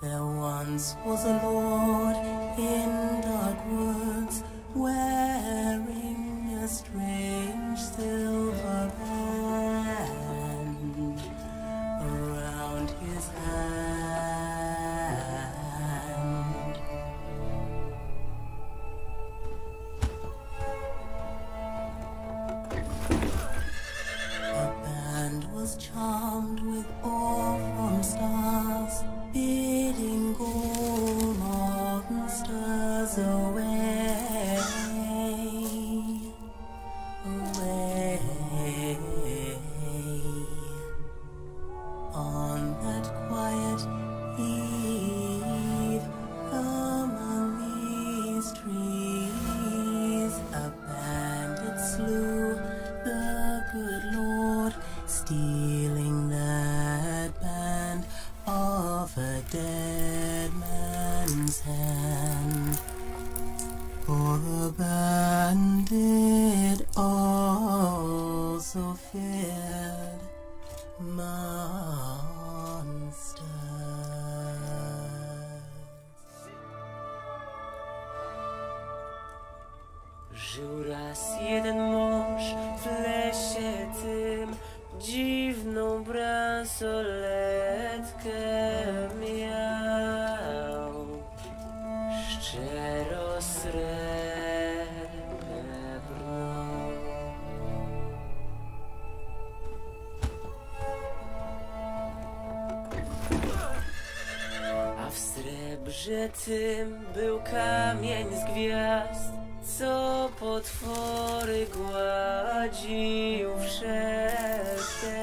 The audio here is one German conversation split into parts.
There once was a lord in dark woods So. My srebrze tym był kamień z gwiazd, co potwory gładził. Wszelkie.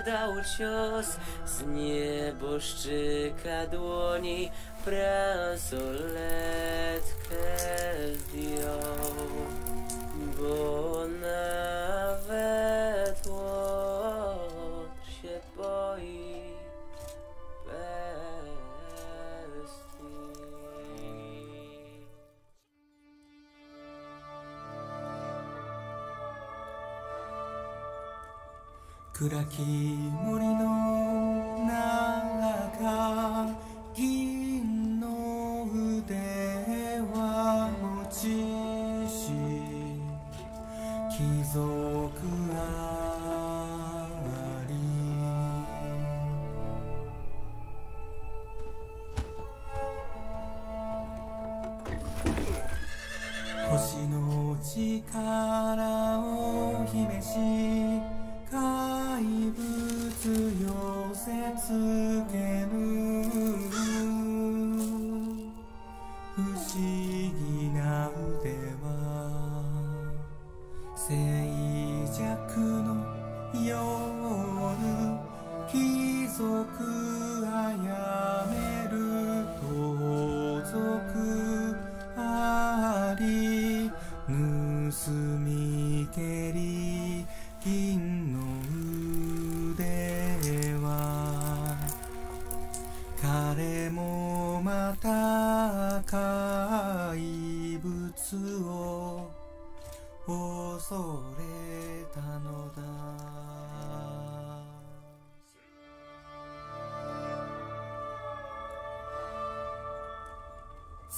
Zadał cios. Z nieboszczyka dłoni bransoletkę zdjął, bo nawet 暗き森の中銀の腕は持ちし貴族あり星の力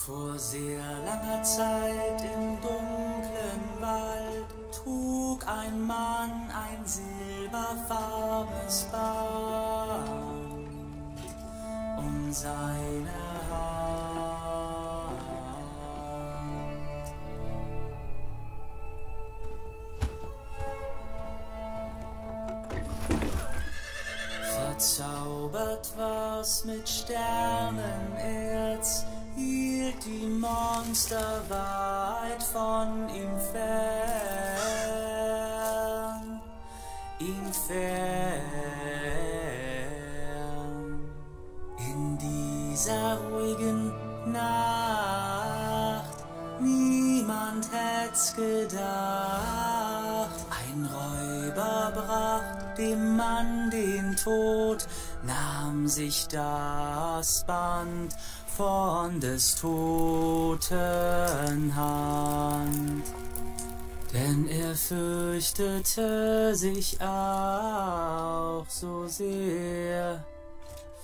Vor sehr langer Zeit im dunklen Wald trug ein Mann ein silberfarbenes Band um seine Hand. Verzaubert war's mit Sternenerz, Monster weit von ihm fern, ihm fern. In dieser ruhigen Nacht, niemand hätt's gedacht, ein Räuber bracht dem Mann den Tod, nahm sich das Band von des Toten Hand. Denn er fürchtete sich auch so sehr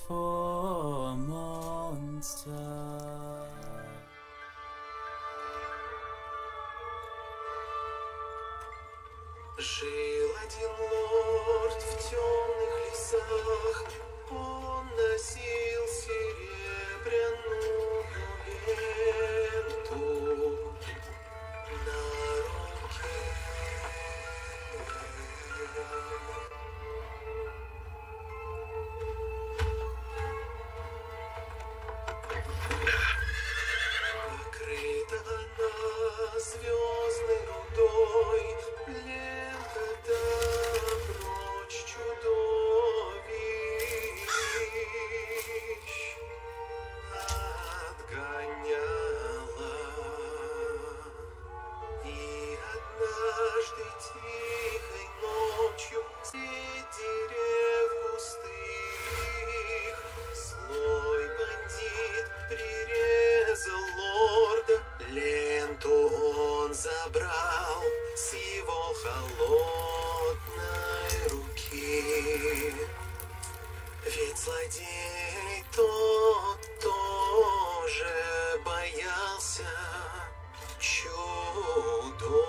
vor Monster. Жил один лорд в темных лесах, тепло на сердце. Ведь злодей тот тоже боялся чудо.